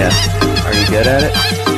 Yeah. Are you good at it?